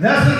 That's the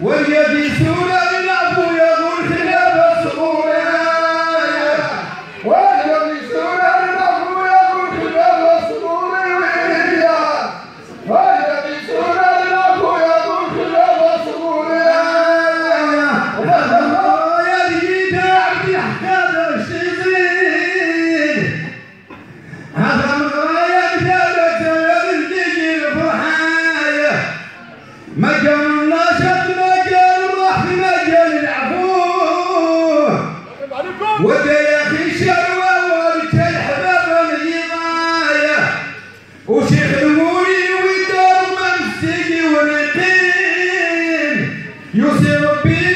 وليبثون وتاريخ شروى ورجال حباب اليضايا وشيخ المولين ودار منسي ونقين يوسف بيه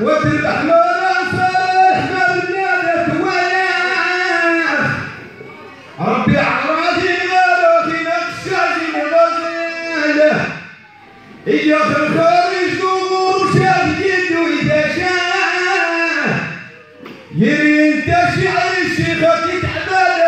What did that? No. يا خرخاري صغور شاف يده إذا شاف يري انت شعر الشيخة تتعبالك